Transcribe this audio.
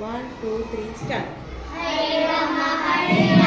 One, two, three, start. London